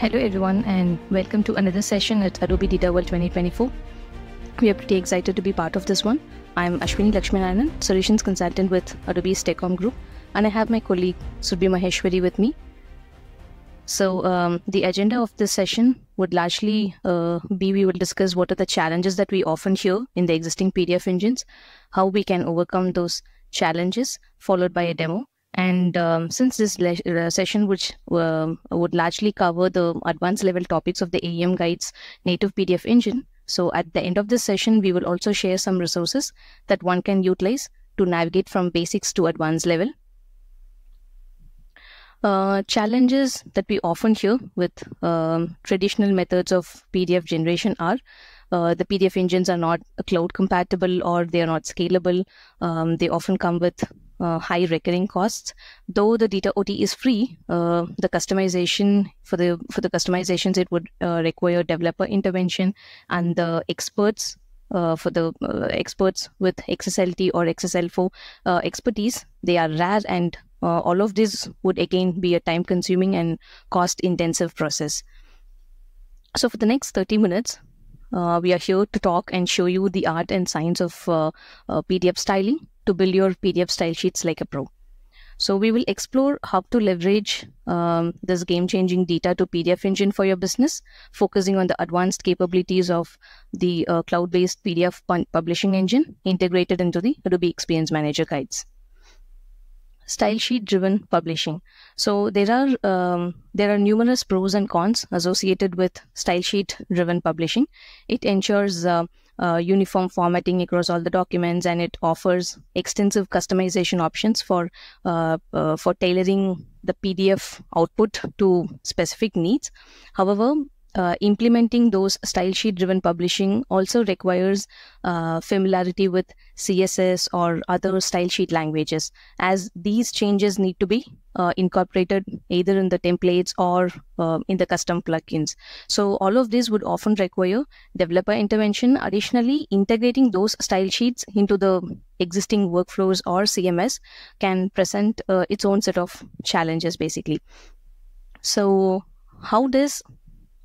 Hello everyone and welcome to another session at Adobe DITAWORLD 2024. We are pretty excited to be part of this one. I'm Aswini Lakshminarayanan, Solutions Consultant with Adobe's Techcom Group and I have my colleague Surbhi Maheshwari with me. So um, the agenda of this session would largely uh, be we will discuss what are the challenges that we often hear in the existing PDF engines, how we can overcome those challenges, followed by a demo. And um, since this le- uh, session, which uh, would largely cover the advanced level topics of the AEM Guides native PDF engine, so at the end of this session, we will also share some resources that one can utilize to navigate from basics to advanced level. Uh, challenges that we often hear with um, traditional methods of PDF generation are uh, the PDF engines are not cloud compatible or they are not scalable. Um, they often come with uh, high recurring costs. Though the DITA OT is free, uh, the customization for the for the customizations it would uh, require developer intervention and the experts. Uh, for the uh, experts with XSLT or XSL-FO uh, expertise, they are rare, and all of this would again be a time-consuming and cost-intensive process. So, for the next 30 minutes, we are here to talk and show you the art and science of PDF styling to build your PDF style sheets like a pro. So we will explore how to leverage um, this game-changing DITA to PDF engine for your business, focusing on the advanced capabilities of the uh, cloud-based PDF publishing engine integrated into the Adobe Experience Manager guides. Style sheet driven publishing. So there are um, there are numerous pros and cons associated with style sheet driven publishing. It ensures uh, uh, uniform formatting across all the documents and it offers extensive customization options for uh, uh for tailoring the pdf output to specific needs. However uh, implementing those style sheet driven publishing also requires uh, familiarity with css or other style sheet languages. As these changes need to be uh, incorporated either in the templates or uh, in the custom plugins. So all of this would often require developer intervention. Additionally integrating those style sheets into the existing workflows or cms can present uh, its own set of challenges basically. So how does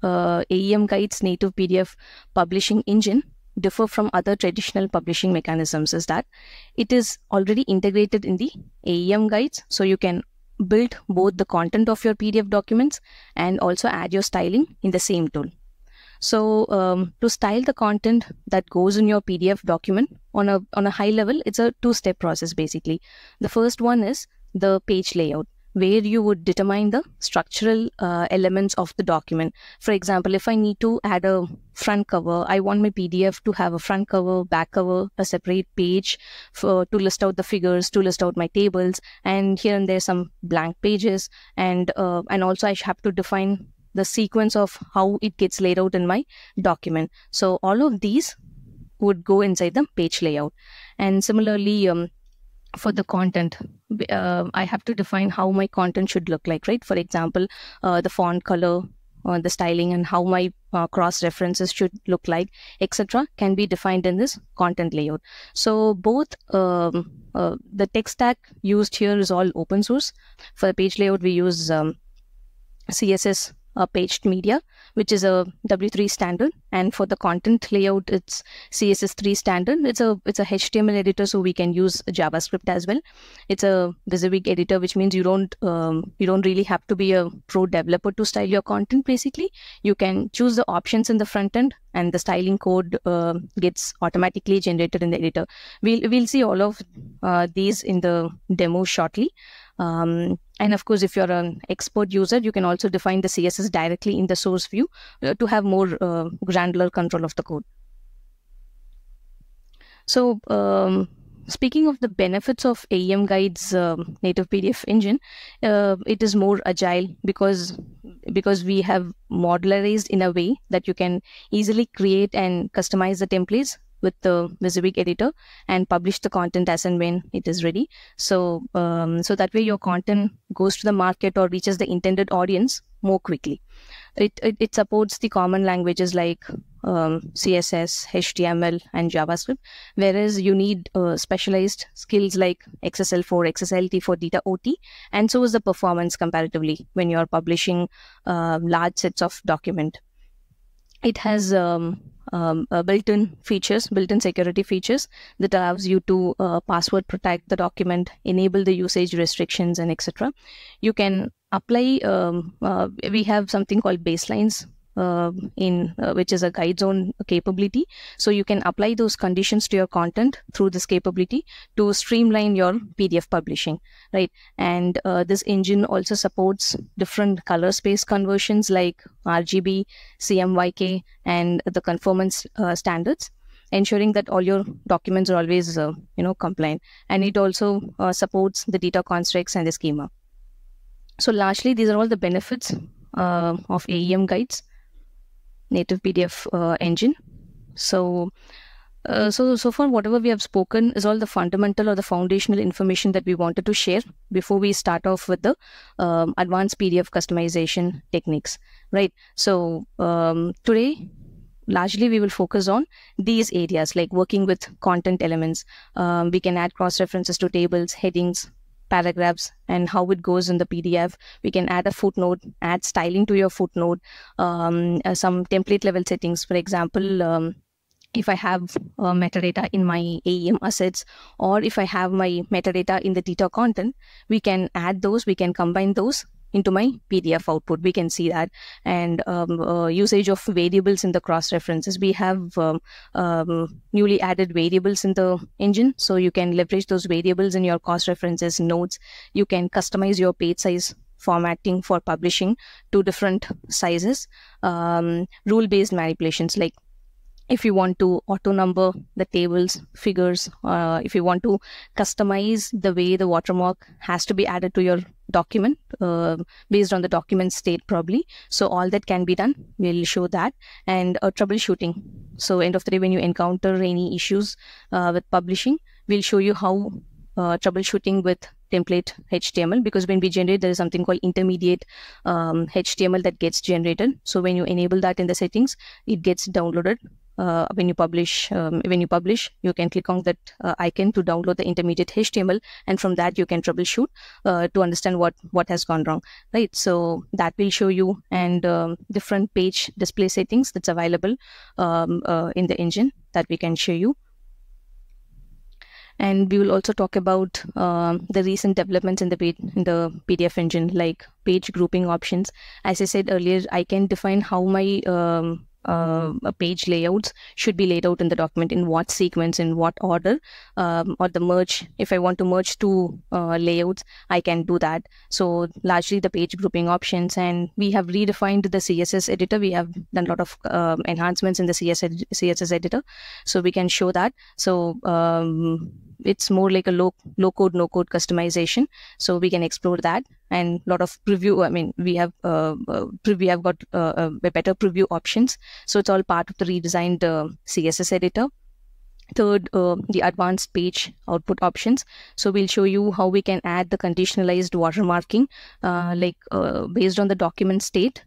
uh, AEM Guide's native PDF publishing engine differ from other traditional publishing mechanisms is that it is already integrated in the AEM Guides. So you can build both the content of your PDF documents and also add your styling in the same tool. So um, to style the content that goes in your PDF document on a on a high level, it's a two-step process basically. The first one is the page layout where you would determine the structural uh, elements of the document. For example, if I need to add a front cover, I want my PDF to have a front cover, back cover, a separate page for to list out the figures, to list out my tables, and here and there some blank pages, and uh, and also I have to define the sequence of how it gets laid out in my document. So all of these would go inside the page layout, and similarly. Um, for the content uh, i have to define how my content should look like right? For example uh, the font color uh, the styling and how my uh, cross references should look like etc can be defined in this content layout. So both um, uh, the tech stack used here is all open source. For the page layout we use um, css uh, paged media, which is a W3 standard. And for the content layout, it's CSS3 standard. It's a it's a HTML editor, so we can use JavaScript as well. It's a WYSIWYG editor, which means you don't um, you don't really have to be a pro developer to style your content. Basically, you can choose the options in the front end, and the styling code uh, gets automatically generated in the editor. We'll we'll see all of uh, these in the demo shortly. Um, and of course, if you're an expert user, you can also define the CSS directly in the source view uh, to have more uh, granular control of the code. So, um, speaking of the benefits of AEM Guide's uh, native PDF engine, uh, it is more agile because because we have modularized in a way that you can easily create and customize the templates with the Wysiwyg editor and publish the content as and when it is ready. So, um, so that way your content goes to the market or reaches the intended audience more quickly. It, it, it supports the common languages like um, CSS, HTML, and JavaScript, whereas you need uh, specialized skills like XSL-FO, XSLT for DITA OT, and so is the performance comparatively when you are publishing uh, large sets of document. It has um, um, uh, built-in features, built-in security features that allows you to uh, password protect the document, enable the usage restrictions, and etc. You can apply. Um, uh, we have something called baselines uh, in uh, which is a guide zone capability. So you can apply those conditions to your content through this capability to streamline your pdf publishing right? And uh, this engine also supports different color space conversions like rgb cmyk and the conformance uh, standards ensuring that all your documents are always uh, you know compliant. And it also uh, supports the DITA constructs and the schema. So largely these are all the benefits of aem guides native PDF uh, engine. So, uh, so so far whatever we have spoken is all the fundamental or the foundational information that we wanted to share before we start off with the um, advanced PDF customization techniques, right? So um, today largely we will focus on these areas like working with content elements um, we can add cross references to tables headings paragraphs and how it goes in the PDF. We can add a footnote, add styling to your footnote, um, uh, some template level settings. For example, um, if I have uh, metadata in my AEM assets, or if I have my metadata in the DITA content, we can add those, we can combine those into my PDF output. We can see that and um, uh, usage of variables in the cross references. We have um, um, newly added variables in the engine, so you can leverage those variables in your cross references notes. You can customize your page size formatting for publishing to different sizes. Um, rule based manipulations like if you want to auto number the tables figures uh, if you want to customize the way the watermark has to be added to your document uh, based on the document state probably. So all that can be done. We'll show that. And uh, troubleshooting. So end of the day when you encounter any issues uh, with publishing we'll show you how uh, troubleshooting with template HTML because when we generate there is something called intermediate um, HTML that gets generated. So when you enable that in the settings it gets downloaded uh, when you publish um, when you publish you can click on that uh, icon to download the intermediate html and from that you can troubleshoot uh, to understand what what has gone wrong right so that will show you and um, different page display settings that's available um, uh, in the engine that we can show you and we will also talk about um, the recent developments in the in the PDF engine, like page grouping options. As I said earlier, I can define how my um, uh, page layouts should be laid out in the document in what sequence in what order um, or the merge. If i want to merge two uh, layouts i can do that. So largely the page grouping options and we have redefined the css editor. We have done a lot of um, enhancements in the css css editor so we can show that. So um, it's more like a low low code no code customization. So we can explore that. And a lot of preview i mean we have uh, uh, we have got uh, uh better preview options. So it's all part of the redesigned uh, css editor. Third the advanced page output options. So we'll show you how we can add the conditionalized watermarking like based on the document state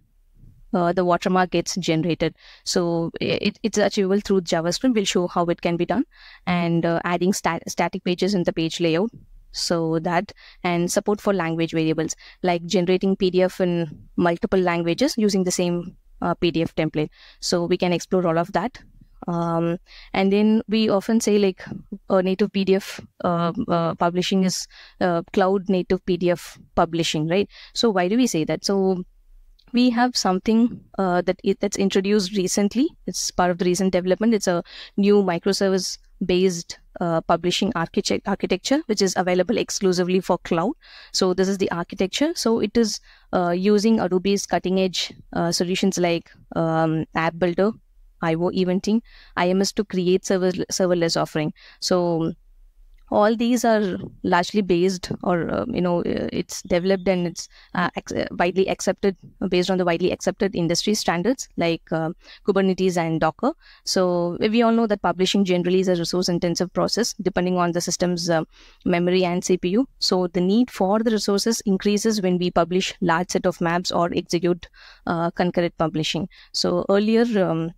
uh, the watermark gets generated. So it, it's achievable through JavaScript. We'll show how it can be done and uh, adding stat static pages in the page layout. So that and support for language variables like generating PDF in multiple languages using the same uh, PDF template. So we can explore all of that. Um, and then we often say like a native PDF uh, uh, publishing is uh, cloud native PDF publishing, right? So why do we say that? So we have something uh, that it, that's introduced recently. It's part of the recent development. It's a new microservice based uh, publishing architect architecture which is available exclusively for cloud so this is the architecture so it is uh, using adobe's cutting edge uh, solutions like um, app builder io eventing ims to create server serverless offering so all these are largely based or uh, you know uh, it's developed and it's uh, uh, widely accepted based on the widely accepted industry standards like uh, kubernetes and docker. So we all know that publishing generally is a resource intensive process depending on the system's uh, memory and cpu so the need for the resources increases when we publish large set of maps or execute concurrent publishing. So earlier um,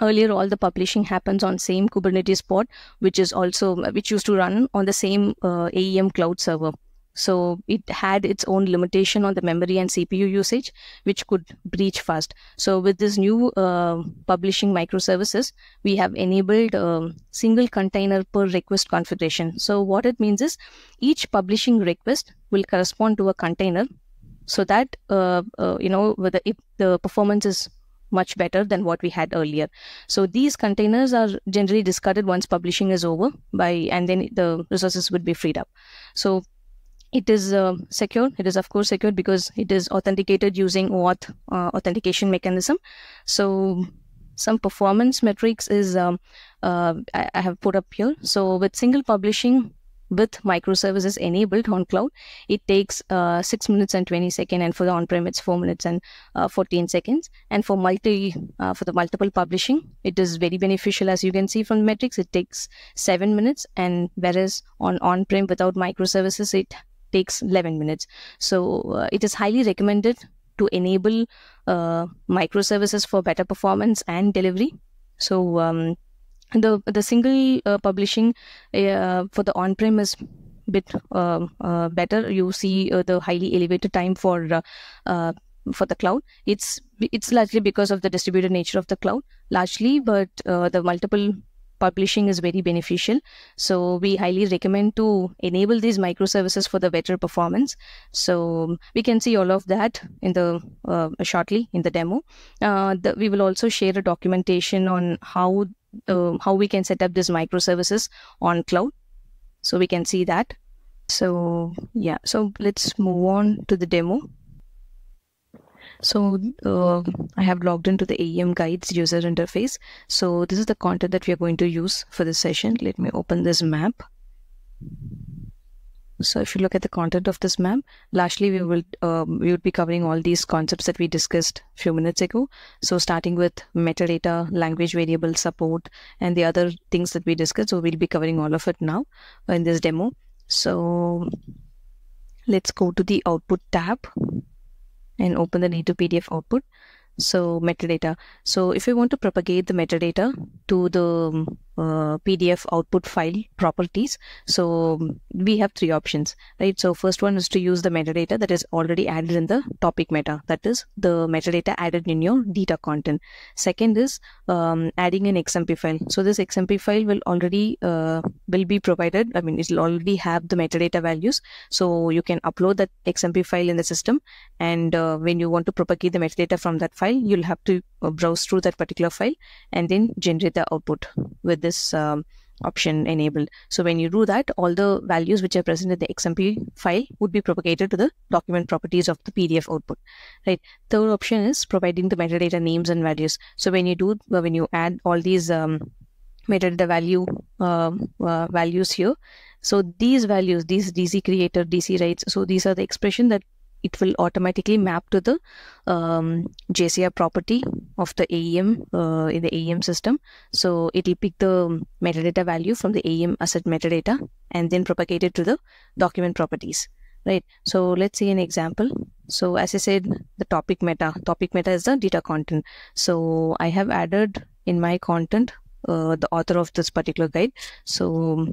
earlier all the publishing happens on same kubernetes pod which is also which used to run on the same uh, aem cloud server. So it had its own limitation on the memory and cpu usage which could breach fast. So with this new uh, publishing microservices we have enabled um, single container per request configuration. So what it means is each publishing request will correspond to a container so that uh, uh, you know whether if the performance is much better than what we had earlier. So these containers are generally discarded once publishing is over by and then the resources would be freed up. So it is uh, secure. It is of course secure because it is authenticated using OAuth uh, authentication mechanism. So some performance metrics is um, uh, I, I have put up here. So with single publishing, with microservices enabled on cloud, it takes uh, 6 minutes and 20 seconds, and for the on-prem, it's 4 minutes and uh, 14 seconds. And for multi, uh, for the multiple publishing, it is very beneficial. As you can see from the metrics, it takes 7 minutes, and whereas on on-prem without microservices, it takes 11 minutes. So uh, it is highly recommended to enable uh, microservices for better performance and delivery. So um, the the single uh, publishing uh, for the on-prem is bit uh, uh, better. You see uh, the highly elevated time for uh, for the cloud. It's it's largely because of the distributed nature of the cloud largely but the multiple publishing is very beneficial. So we highly recommend to enable these microservices for the better performance. So we can see all of that in the shortly in the demo. The, we will also share a documentation on how uh, how we can set up these microservices on cloud. So we can see that. So yeah, so let's move on to the demo. So uh, I have logged into the AEM guides user interface. So this is the content that we are going to use for this session. Let me open this map. So if you look at the content of this map, lastly, we will um, we would be covering all these concepts that we discussed a few minutes ago. So starting with metadata, language variable support, and the other things that we discussed. So we'll be covering all of it now in this demo. So let's go to the output tab and open the native PDF output. So metadata. So if we want to propagate the metadata to the uh, PDF output file properties. So we have three options, right? So first one is to use the metadata that is already added in the topic meta. That is the metadata added in your DITA content. Second is um, adding an XMP file. So this XMP file will already uh, will be provided. I mean, it will already have the metadata values. So you can upload that XMP file in the system. And uh, when you want to propagate the metadata from that file, you'll have to uh, browse through that particular file and then generate the output with this um, option enabled. So when you do that, all the values which are present in the XMP file would be propagated to the document properties of the PDF output. Right. Third option is providing the metadata names and values. So when you do, uh, when you add all these um, metadata value uh, uh, values here, so these values, these DC creator, DC rights, so these are the expression that it will automatically map to the um, JCR property of the AEM uh, in the AEM system. So it will pick the metadata value from the AEM asset metadata and then propagate it to the document properties. Right. So let's see an example. So as I said, the topic meta, topic meta is the DITA content. So I have added in my content uh, the author of this particular guide. So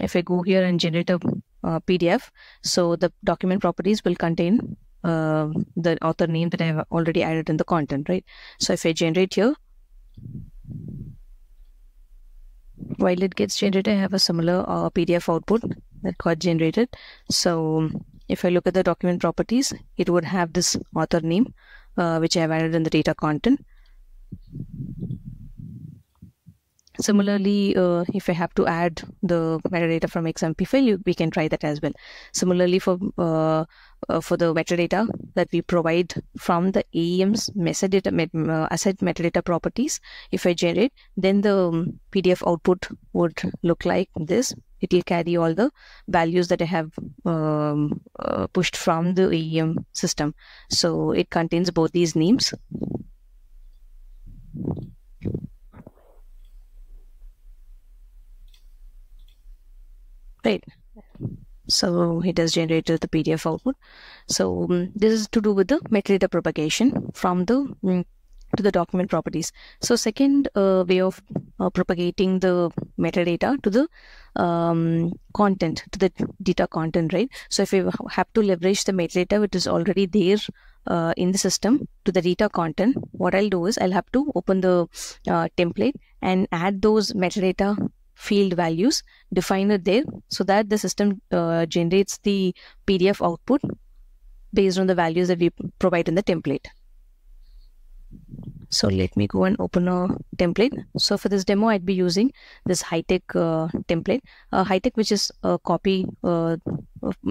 if I go here and generate a uh, PDF. So the document properties will contain uh, the author name that I have already added in the content, right? So if I generate here, while it gets generated, I have a similar uh, PDF output that got generated. So if I look at the document properties, it would have this author name, uh, which I have added in the DITA content. Similarly, uh, if I have to add the metadata from XMP file, you, we can try that as well. Similarly, for uh, uh, for the metadata that we provide from the AEM's metadata met, uh, asset metadata properties, if I generate, then the um, PDF output would look like this. It will carry all the values that I have um, uh, pushed from the AEM system. So it contains both these names. Right. So it has generated the PDF output. So um, this is to do with the metadata propagation from the um, to the document properties. So second uh, way of uh, propagating the metadata to the um, content, to the DITA content, right? So if we have to leverage the metadata which is already there uh, in the system to the DITA content, what I'll do is I'll have to open the uh, template and add those metadata field values, define it there so that the system uh, generates the PDF output based on the values that we provide in the template. So let me go and open a template. So for this demo, I'd be using this HiTech uh, template. Uh, HiTech, which is a copy. Uh,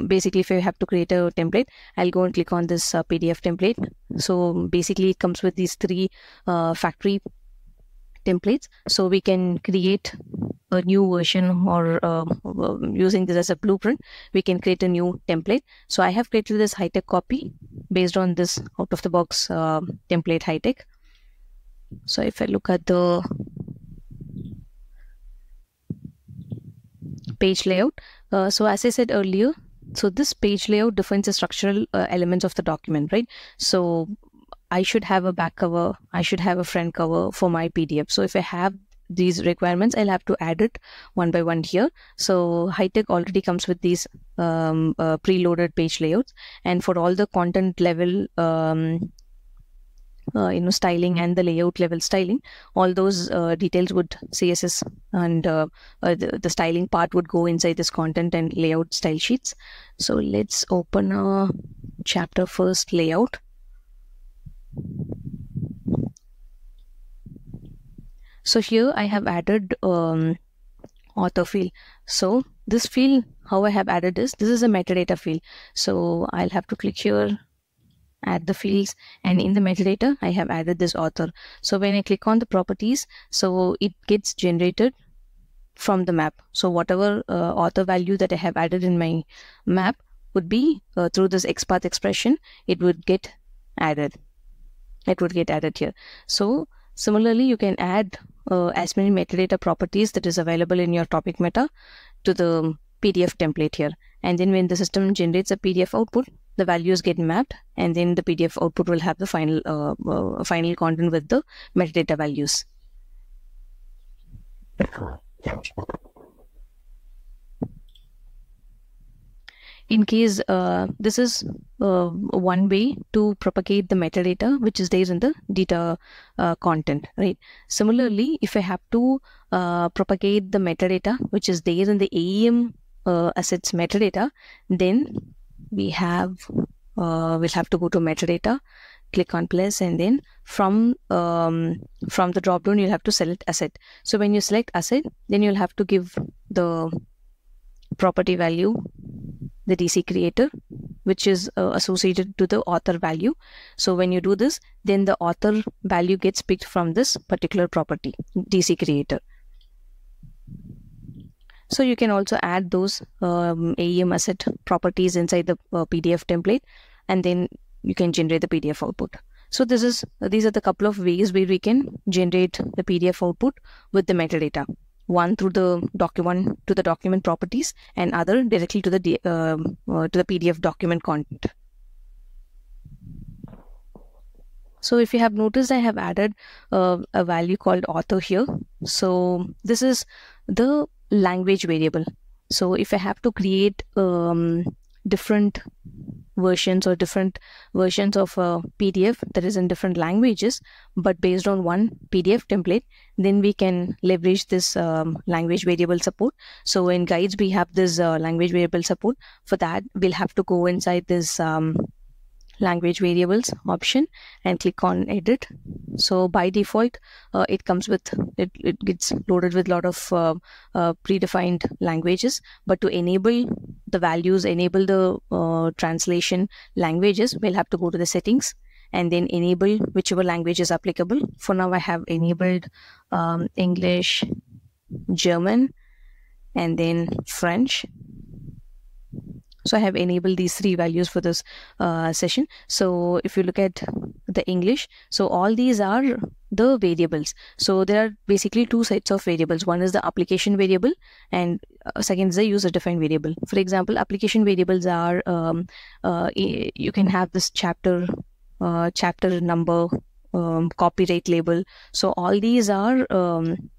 basically, if I have to create a template, I'll go and click on this uh, PDF template. So basically, it comes with these three uh, factory templates. So we can create a new version or um, using this as a blueprint, we can create a new template. So I have created this high tech copy based on this out of the box uh, template tech. So if I look at the page layout, uh, so as I said earlier, so this page layout defines the structural uh, elements of the document, right? So I should have a back cover, I should have a front cover for my PDF. So if I have these requirements i'll have to add it one by one here. So HiTech already comes with these um, uh, preloaded page layouts. And for all the content level um, uh, you know styling and the layout level styling all those uh, details would css and uh, uh, the, the styling part would go inside this content and layout style sheets. So let's open a chapter first layout so here I have added um, author field. So this field, how I have added this, this is a metadata field. So I'll have to click here, add the fields and in the metadata, I have added this author. So when I click on the properties, so it gets generated from the map. So whatever uh, author value that I have added in my map would be uh, through this XPath expression, it would get added. It would get added here. So similarly, you can add uh, as many metadata properties that is available in your topic meta to the PDF template here. And then when the system generates a PDF output, the values get mapped and then the PDF output will have the final uh, uh, final content with the metadata values in case uh, this is uh, one way to propagate the metadata which is there in the DITA uh, content right? Similarly if i have to uh, propagate the metadata which is there in the aem uh, assets metadata then we have uh, we'll have to go to metadata click on plus and then from um, from the drop down you'll have to select asset. So when you select asset then you'll have to give the property value the DC creator, which is uh, associated to the author value. So when you do this, then the author value gets picked from this particular property, DC creator. So you can also add those um, AEM asset properties inside the uh, PDF template, and then you can generate the PDF output. So this is these are the couple of ways where we can generate the PDF output with the metadata one through the document to the document properties and other directly to the uh, uh, to the PDF document content. So if you have noticed, I have added uh, a value called author here. So this is the language variable. So if I have to create um, different versions or different versions of a PDF that is in different languages, but based on one PDF template, then we can leverage this um, language variable support. So in guides, we have this uh, language variable support. For that, we'll have to go inside this um, language variables option and click on edit. So by default uh, it comes with it, it gets loaded with a lot of uh, uh, predefined languages. But to enable the values enable the uh, translation languages we'll have to go to the settings and then enable whichever language is applicable. For now i have enabled um, english german and then french so I have enabled these three values for this uh, session. So if you look at the English, so all these are the variables. So there are basically two sets of variables. One is the application variable and uh, second is the user defined variable. For example, application variables are, um, uh, you can have this chapter, uh, chapter number, um, copyright label. So all these are um,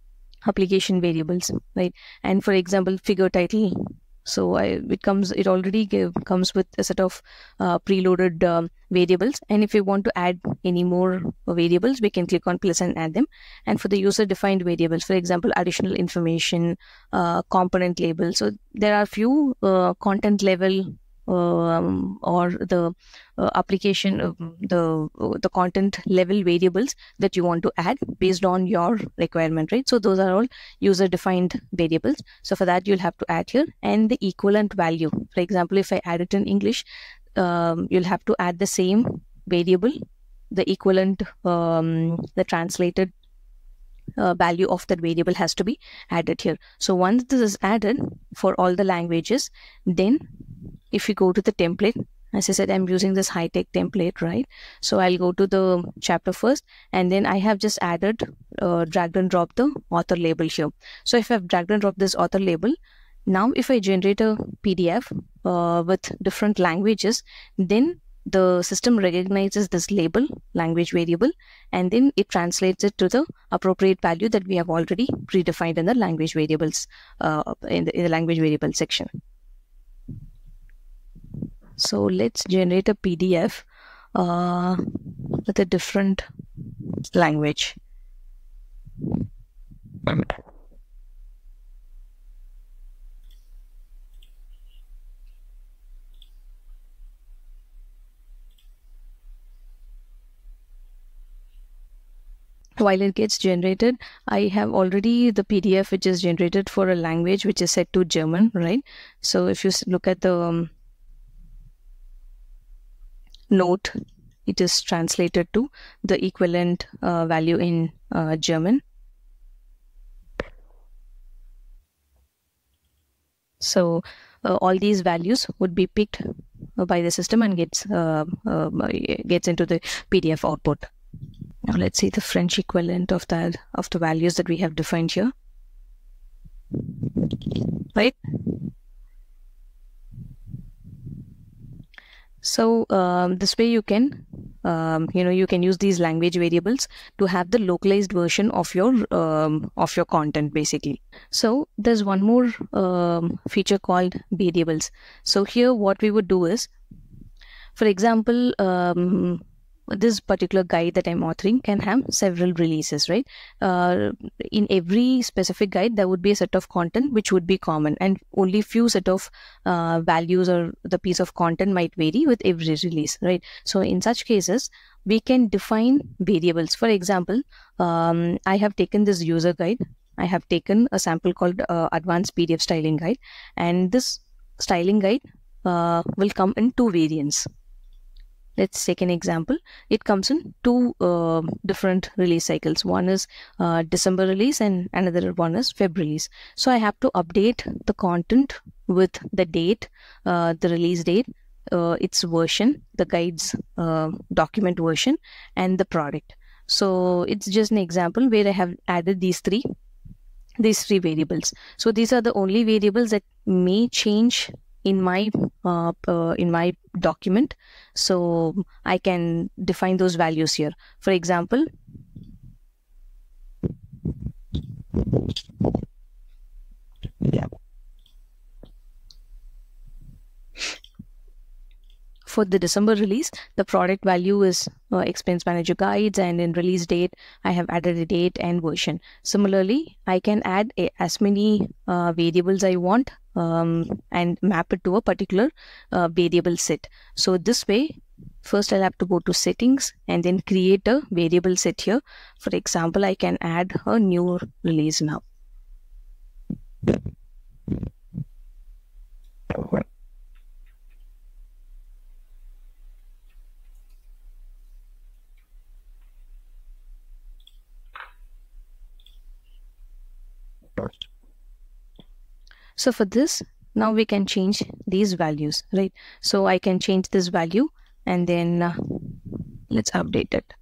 application variables, right? And for example, figure title so I, it comes it already give, comes with a set of uh, preloaded um, variables. And if we want to add any more variables we can click on plus and add them. And for the user defined variables for example additional information uh, component label. So there are few uh, content level um, or the uh, application uh, the uh, the content level variables that you want to add based on your requirement right? So those are all user defined variables. So for that you'll have to add here and the equivalent value. For example if i add it in english um, you'll have to add the same variable the equivalent um, the translated uh, value of that variable has to be added here. So once this is added for all the languages then if you go to the template as I said, I'm using this high-tech template, right? So I'll go to the chapter first, and then I have just added, uh, dragged and dropped the author label here. So if I've dragged and dropped this author label, now if I generate a PDF uh, with different languages, then the system recognizes this label language variable and then it translates it to the appropriate value that we have already predefined in the language variables uh, in, the, in the language variable section so let's generate a PDF uh, with a different language. while it gets generated i have already the pdf which is generated for a language which is set to german right so if you look at the um, note it is translated to the equivalent uh, value in uh, German. So uh, all these values would be picked by the system and gets uh, uh, gets into the PDF output. Now let's see the French equivalent of that of the values that we have defined here. Right. So um, this way you can, um, you know, you can use these language variables to have the localized version of your um, of your content basically. So there's one more um, feature called variables. So here what we would do is, for example, um, this particular guide that I'm authoring can have several releases, right? Uh, in every specific guide, there would be a set of content which would be common, and only few set of uh, values or the piece of content might vary with every release, right? So in such cases, we can define variables. For example, um, I have taken this user guide. I have taken a sample called uh, Advanced PDF Styling Guide, and this styling guide uh, will come in two variants let's take an example. It comes in two uh, different release cycles. One is uh, december release and another one is feb release. So i have to update the content with the date uh, the release date uh, its version the guides uh, document version and the product. So it's just an example where i have added these three these three variables. So these are the only variables that may change in my uh, uh, in my document. So i can define those values here. For example yeah for the December release, the product value is uh, expense manager guides and in release date, I have added a date and version. Similarly, I can add a, as many uh, variables I want um, and map it to a particular uh, variable set. So this way, first I'll have to go to settings and then create a variable set here. For example, I can add a new release now. So for this, now we can change these values, right? So I can change this value and then uh, let's update it.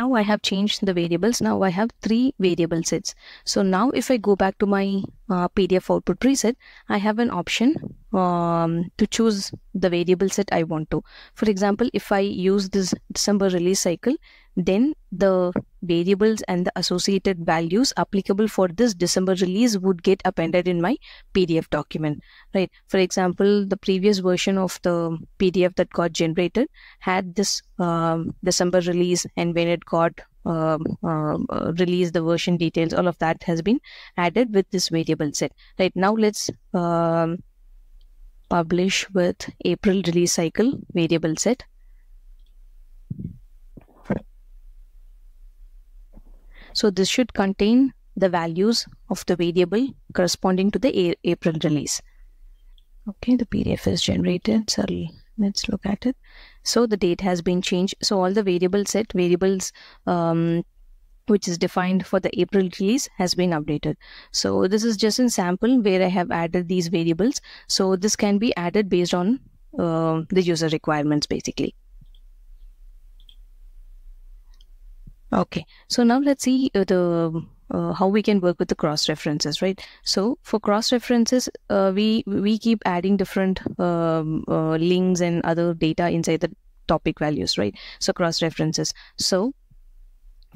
Now I have changed the variables. Now I have three variable sets. So now if I go back to my uh, PDF output preset, I have an option um, to choose the variable set I want to. For example, if I use this December release cycle, then the variables and the associated values applicable for this December release would get appended in my PDF document, right? For example, the previous version of the PDF that got generated had this um, December release and when it got um, um, uh, released, the version details, all of that has been added with this variable set, right? Now let's um, publish with April release cycle variable set. So this should contain the values of the variable corresponding to the April release. Okay, the PDF is generated. So let's look at it. So the date has been changed. So all the variable set variables um, which is defined for the April release has been updated. So this is just a sample where I have added these variables. So this can be added based on uh, the user requirements basically. Okay, so now let's see uh, the uh, how we can work with the cross references, right? So for cross references, uh, we we keep adding different um, uh, links and other data inside the topic values, right? So cross references. So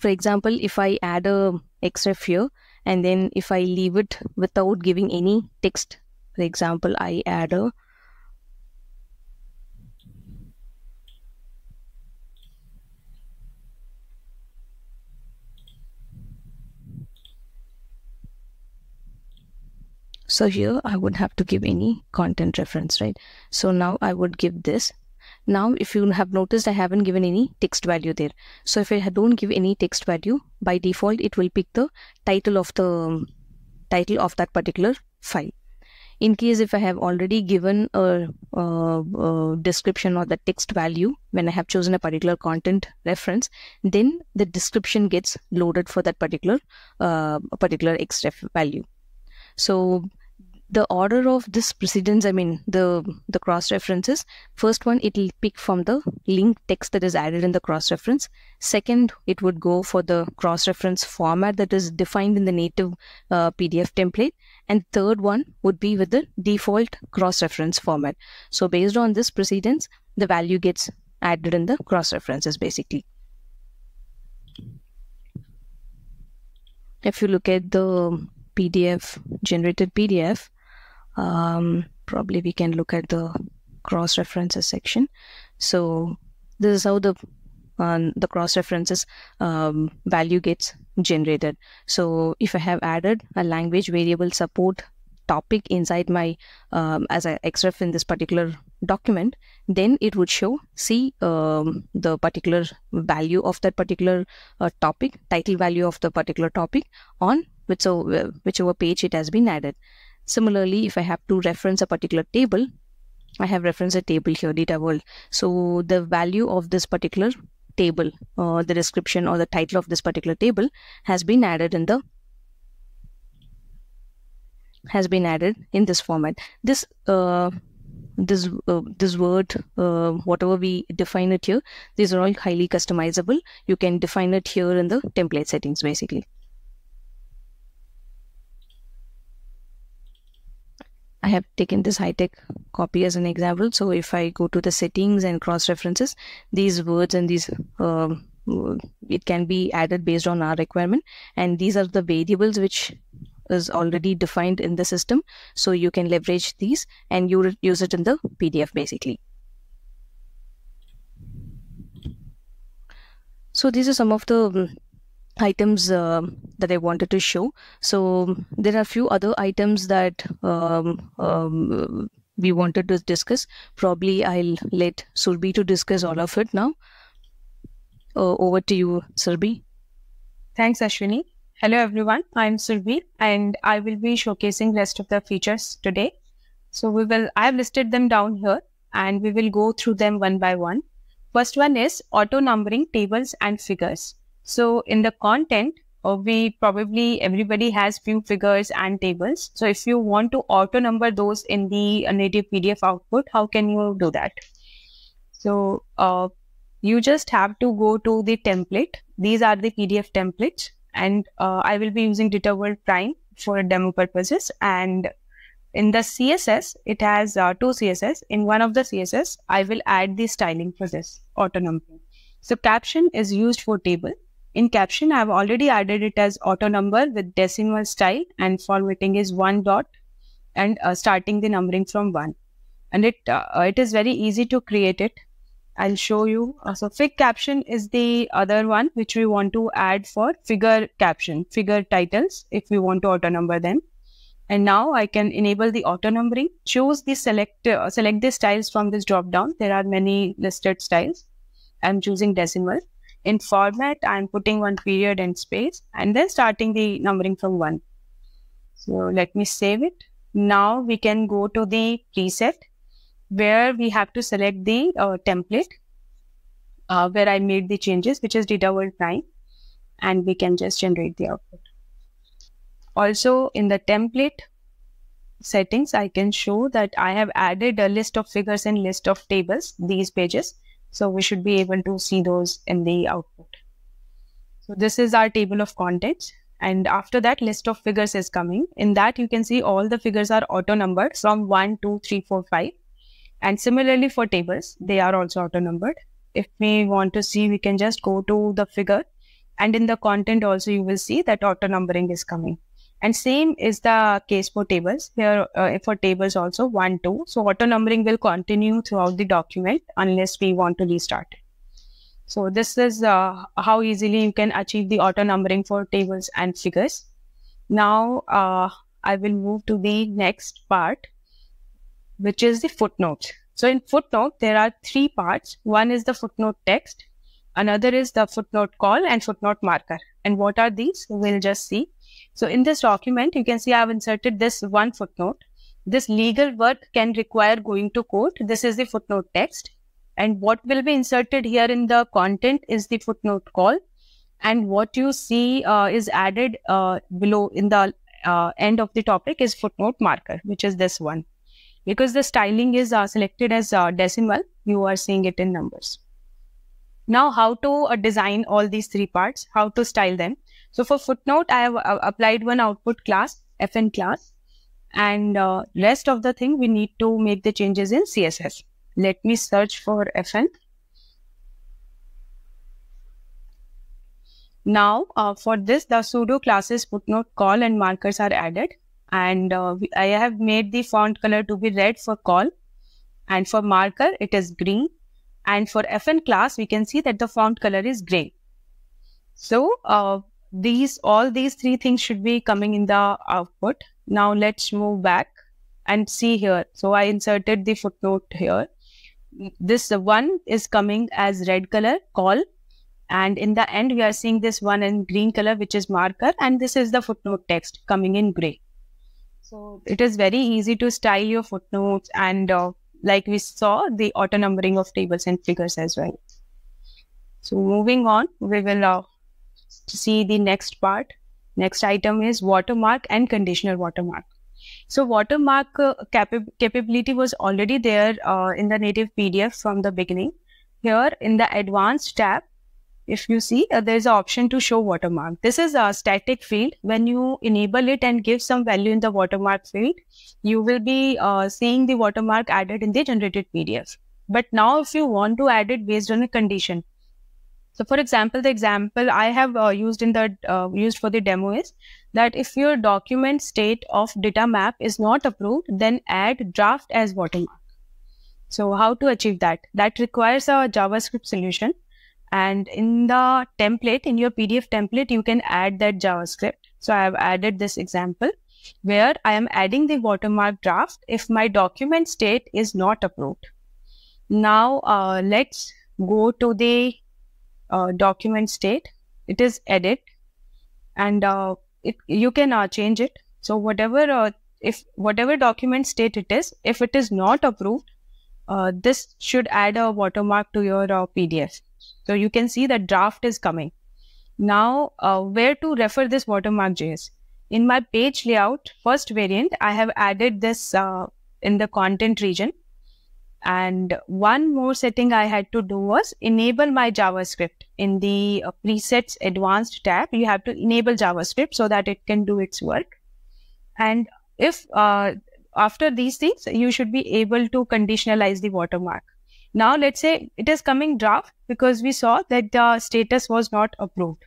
for example, if I add a xref here and then if I leave it without giving any text, for example, I add a So here I would have to give any content reference, right? So now I would give this. Now, if you have noticed, I haven't given any text value there. So if I don't give any text value, by default, it will pick the title of the um, title of that particular file. In case if I have already given a, a, a, description or the text value when I have chosen a particular content reference, then the description gets loaded for that particular uh, particular xref value. So the order of this precedence, I mean the the cross references. First one, it will pick from the link text that is added in the cross reference. Second, it would go for the cross reference format that is defined in the native uh, PDF template. And third one would be with the default cross reference format. So based on this precedence, the value gets added in the cross references basically. If you look at the PDF generated PDF, um, probably we can look at the cross references section. So this is how the uh, the cross references um, value gets generated. So if I have added a language variable support topic inside my um, as an xref in this particular document then it would show see um, the particular value of that particular uh, topic title value of the particular topic on whichever, whichever page it has been added Similarly, if I have to reference a particular table, I have referenced a table here, data world. So the value of this particular table, or uh, the description or the title of this particular table has been added in the has been added in this format. This uh, this uh, this word uh, whatever we define it here these are all highly customizable you can define it here in the template settings basically I have taken this high-tech copy as an example. So if I go to the settings and cross references, these words and these um, it can be added based on our requirement. And these are the variables which is already defined in the system. So you can leverage these and you use it in the PDF basically. So these are some of the items uh, that I wanted to show. So there are a few other items that um, um, we wanted to discuss. Probably I'll let Surbhi to discuss all of it now. Uh, over to you, Surbhi. Thanks, Aswini. Hello, everyone. I'm Surbhi, and I will be showcasing rest of the features today. So we will, I have listed them down here, and we will go through them one by one. First one is auto numbering tables and figures. So in the content, uh, we probably everybody has few figures and tables. So if you want to auto number those in the uh, native PDF output, how can you do that? So uh, you just have to go to the template. These are the PDF templates and uh, I will be using DataWorld Prime for demo purposes. And in the CSS, it has uh, two CSS. In one of the CSS, I will add the styling for this auto numbering. So caption is used for table in caption, I have already added it as auto number with decimal style and formatting is one dot and uh, starting the numbering from one. And it uh, it is very easy to create it. I'll show you. Uh, so fig caption is the other one which we want to add for figure caption, figure titles if we want to auto number them. And now I can enable the auto numbering, choose the select, uh, select the styles from this drop down. There are many listed styles. I'm choosing decimal in format, I'm putting one period and space and then starting the numbering from one. So let me save it. Now we can go to the preset where we have to select the uh, template uh, where I made the changes, which is DITAWORLD Prime, and we can just generate the output. Also in the template settings, I can show that I have added a list of figures and list of tables, these pages. So we should be able to see those in the output. So this is our table of contents. And after that list of figures is coming. In that you can see all the figures are auto numbered from 1, 2, 3, 4, 5. And similarly for tables, they are also auto numbered. If we want to see, we can just go to the figure and in the content also you will see that auto numbering is coming. And same is the case for tables. Here uh, for tables also 1, 2. So auto numbering will continue throughout the document unless we want to restart. So this is uh, how easily you can achieve the auto numbering for tables and figures. Now uh, I will move to the next part, which is the footnotes. So in footnote, there are three parts. One is the footnote text. Another is the footnote call and footnote marker. And what are these? We'll just see. So in this document, you can see I've inserted this one footnote. This legal work can require going to court. This is the footnote text. And what will be inserted here in the content is the footnote call. And what you see uh, is added uh, below in the uh, end of the topic is footnote marker, which is this one. Because the styling is uh, selected as uh, decimal, you are seeing it in numbers. Now, how to uh, design all these three parts, how to style them. So for footnote, I have uh, applied one output class, FN class, and uh, rest of the thing we need to make the changes in CSS. Let me search for FN. Now, uh, for this, the pseudo classes footnote call and markers are added. And uh, I have made the font color to be red for call. And for marker, it is green. And for FN class, we can see that the font color is gray. So, uh, these all these three things should be coming in the output. Now let's move back and see here. So I inserted the footnote here. This one is coming as red color call and in the end we are seeing this one in green color which is marker and this is the footnote text coming in gray. So it is very easy to style your footnotes and uh, like we saw the auto numbering of tables and figures as well. So moving on, we will uh, to see the next part. Next item is watermark and conditional watermark. So watermark uh, capa capability was already there uh, in the native PDF from the beginning. Here in the advanced tab, if you see, uh, there's an option to show watermark. This is a static field. When you enable it and give some value in the watermark field, you will be uh, seeing the watermark added in the generated PDF. But now if you want to add it based on a condition, so for example, the example I have uh, used in the uh, used for the demo is that if your document state of data map is not approved, then add draft as watermark. So how to achieve that? That requires a JavaScript solution. And in the template, in your PDF template, you can add that JavaScript. So I have added this example. where I am adding the watermark draft if my document state is not approved. Now uh, let's go to the uh, document state. It is edit and uh, it, you can uh, change it. So whatever uh, if whatever document state it is, if it is not approved, uh, this should add a watermark to your PDF. So you can see that draft is coming. Now, where to refer this watermark JS? In my page layout, first variant, I have added this uh, in the content region. And one more setting I had to do was enable my JavaScript. In the uh, presets advanced tab, you have to enable JavaScript so that it can do its work. And if uh, after these things, you should be able to conditionalize the watermark. Now, let's say it is coming draft because we saw that the status was not approved.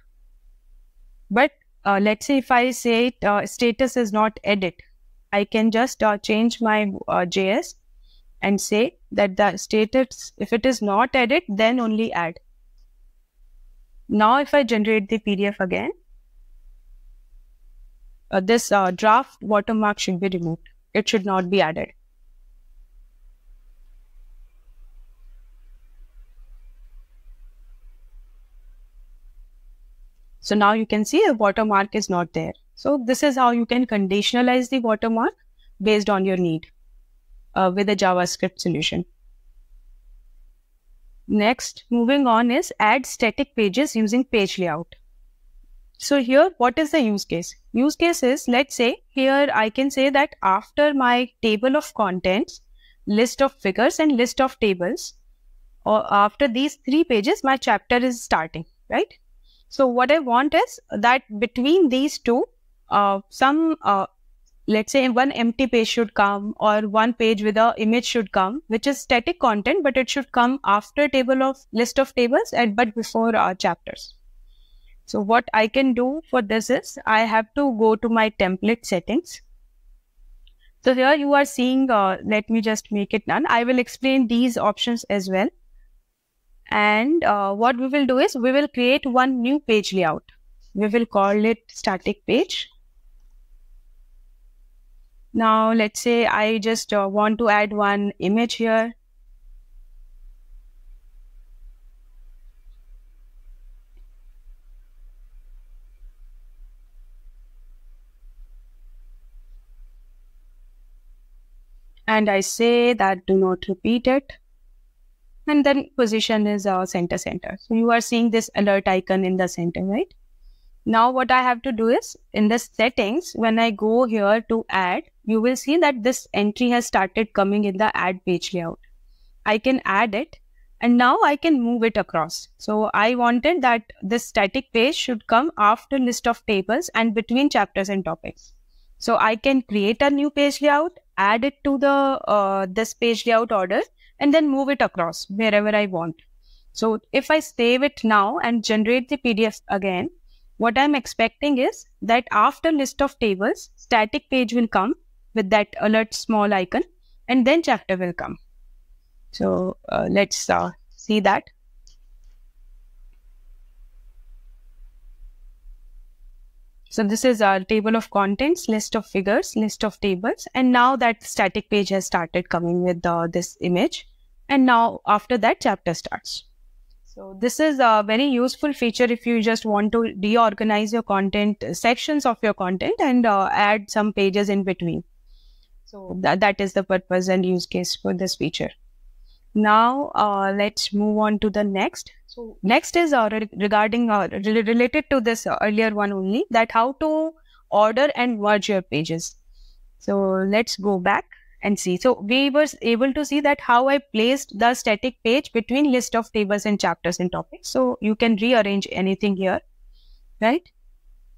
But uh, let's say if I say it, uh, status is not edit, I can just uh, change my uh, JS and say that the status, if it is not edit, then only add. Now, if I generate the PDF again, uh, this uh, draft watermark should be removed. It should not be added. So now you can see a watermark is not there. So this is how you can conditionalize the watermark based on your need uh, with a JavaScript solution. Next, moving on is add static pages using page layout. So here, what is the use case? Use case is, let's say here I can say that after my table of contents, list of figures and list of tables, or after these three pages, my chapter is starting, right? So what I want is that between these two, uh, some, uh, let's say one empty page should come or one page with a image should come, which is static content, but it should come after table of list of tables and but before our chapters. So what I can do for this is I have to go to my template settings. So here you are seeing, uh, let me just make it none. I will explain these options as well. And uh, what we will do is we will create one new page layout. We will call it static page. Now, let's say I just uh, want to add one image here. And I say that do not repeat it and then position is uh, center center. So you are seeing this alert icon in the center, right? Now what I have to do is in the settings, when I go here to add, you will see that this entry has started coming in the add page layout. I can add it and now I can move it across. So I wanted that this static page should come after list of tables and between chapters and topics. So I can create a new page layout, add it to the uh, this page layout order and then move it across wherever I want. So if I save it now and generate the PDF again, what I'm expecting is that after list of tables, static page will come with that alert small icon and then chapter will come. So uh, let's uh, see that. So this is our table of contents, list of figures, list of tables. And now that static page has started coming with uh, this image. And now after that chapter starts. So this is a very useful feature if you just want to reorganize your content, sections of your content and uh, add some pages in between. So that, that is the purpose and use case for this feature. Now uh, let's move on to the next. So next is uh, re regarding uh, re related to this earlier one only that how to order and merge your pages. So let's go back and see. So we were able to see that how I placed the static page between list of tables and chapters and topics. So you can rearrange anything here, right?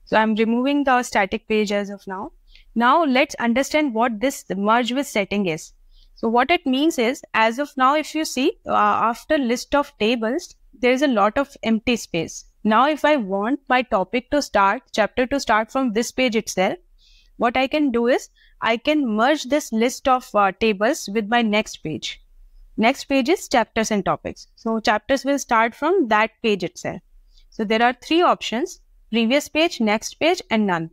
So I'm removing the static page as of now. Now let's understand what this merge with setting is. So what it means is, as of now, if you see uh, after list of tables, there is a lot of empty space. Now, if I want my topic to start, chapter to start from this page itself, what I can do is I can merge this list of uh, tables with my next page. Next page is chapters and topics. So chapters will start from that page itself. So there are three options, previous page, next page and none.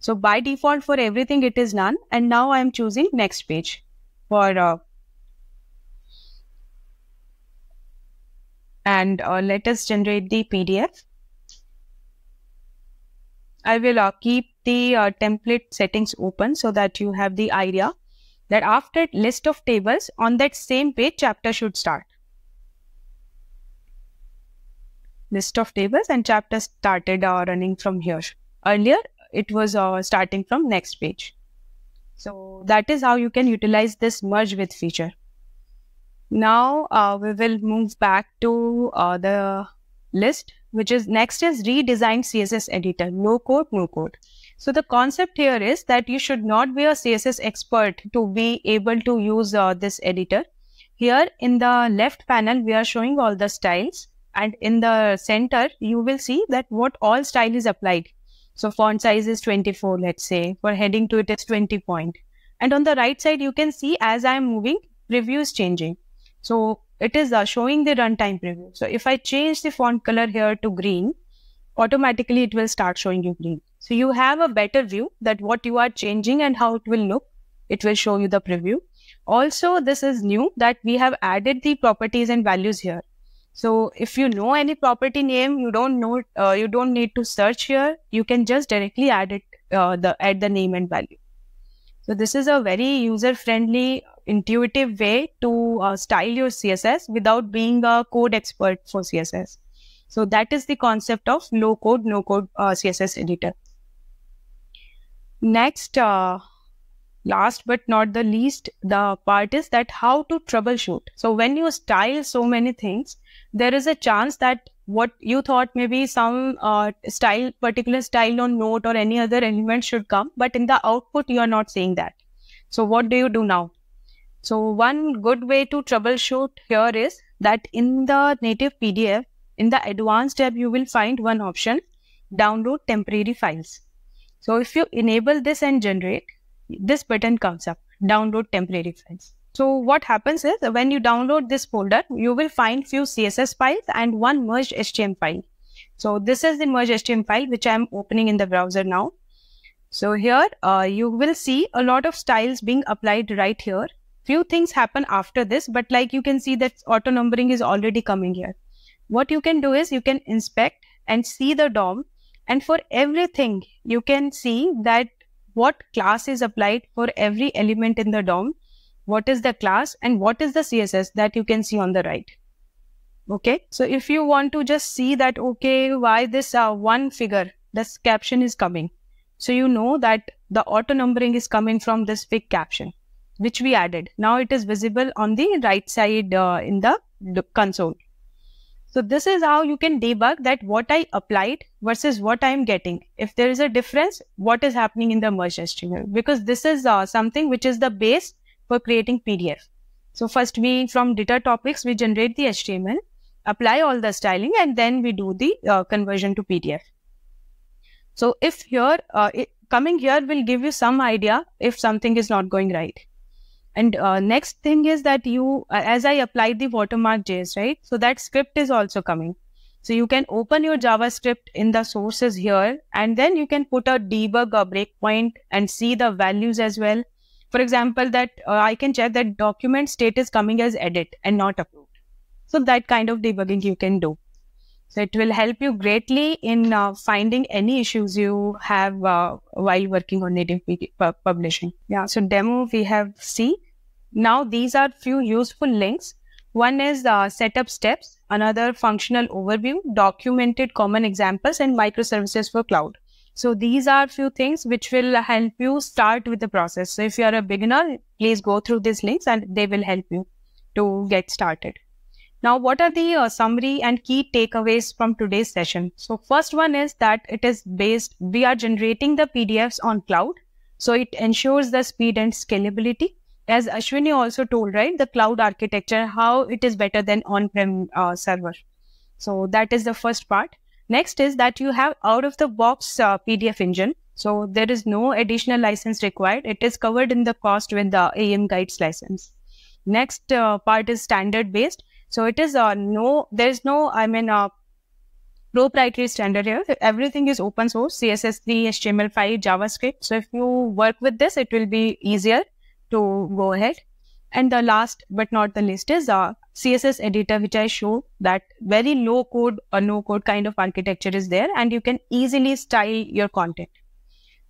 So by default for everything it is none and now I am choosing next page for uh, and uh, let us generate the PDF. I will uh, keep the uh, template settings open so that you have the idea that after list of tables on that same page chapter should start. List of tables and chapter started uh, running from here. Earlier it was uh, starting from next page. So that is how you can utilize this merge with feature. Now uh, we will move back to uh, the list, which is next is redesigned CSS editor, no code, no code. So the concept here is that you should not be a CSS expert to be able to use uh, this editor. Here in the left panel, we are showing all the styles and in the center, you will see that what all style is applied. So font size is 24, let's say. For heading to it is 20 point. And on the right side, you can see as I'm moving, preview is changing. So it is uh, showing the runtime preview. So if I change the font color here to green, automatically it will start showing you green. So you have a better view that what you are changing and how it will look. It will show you the preview. Also, this is new that we have added the properties and values here. So if you know any property name, you don't know, uh, you don't need to search here. You can just directly add it, uh, the add the name and value. So this is a very user-friendly, intuitive way to uh, style your CSS without being a code expert for CSS. So that is the concept of low code, no code uh, CSS editor. Next, uh, last but not the least, the part is that how to troubleshoot. So when you style so many things, there is a chance that what you thought maybe some uh, style, particular style on note or any other element should come, but in the output, you are not seeing that. So what do you do now? So one good way to troubleshoot here is that in the native PDF, in the advanced tab, you will find one option, download temporary files. So if you enable this and generate, this button comes up, download temporary files. So what happens is when you download this folder, you will find few CSS files and one merged HTML file. So this is the merged HTML file which I am opening in the browser now. So here uh, you will see a lot of styles being applied right here. Few things happen after this, but like you can see that auto numbering is already coming here. What you can do is you can inspect and see the DOM and for everything you can see that what class is applied for every element in the DOM what is the class and what is the css that you can see on the right. Okay? So if you want to just see that okay why this uh, one figure this caption is coming. So you know that the auto numbering is coming from this big caption which we added. Now it is visible on the right side uh, in the console so this is how you can debug that what I applied versus what I am getting. If there is a difference, what is happening in the merge HTML? Because this is uh, something which is the base for creating PDF. So first we, from DITA topics, we generate the HTML, apply all the styling, and then we do the uh, conversion to PDF. So if here, uh, it, coming here will give you some idea if something is not going right. And uh, next thing is that you, as I applied the watermark JS, right? So that script is also coming. So you can open your JavaScript in the sources here, and then you can put a debug a breakpoint and see the values as well for example, that uh, I can check that document state is coming as edit and not approved. So that kind of debugging you can do. So it will help you greatly in uh, finding any issues you have uh, while working on native publishing. Yeah. So demo we have see. Now these are few useful links. One is uh, setup steps, another functional overview, documented common examples, and microservices for cloud. So these are few things which will help you start with the process. So if you are a beginner, please go through these links and they will help you to get started. Now, what are the uh, summary and key takeaways from today's session? So first one is that it is based, we are generating the PDFs on cloud. So it ensures the speed and scalability. As Aswini also told, right, the cloud architecture, how it is better than on-prem uh, server. So that is the first part. Next is that you have out of the box uh, PDF engine. So there is no additional license required. It is covered in the cost with the AEM guides license. Next uh, part is standard based. So it is uh, no, there is no, I mean, uh, proprietary standard here. Everything is open source, CSS3, HTML5, JavaScript. So if you work with this, it will be easier to go ahead. And the last but not the least is a CSS editor, which I show that very low code or no code kind of architecture is there and you can easily style your content.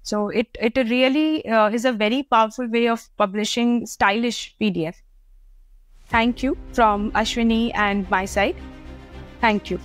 So it, it really uh, is a very powerful way of publishing stylish PDF. Thank you from Aswini and my side. Thank you.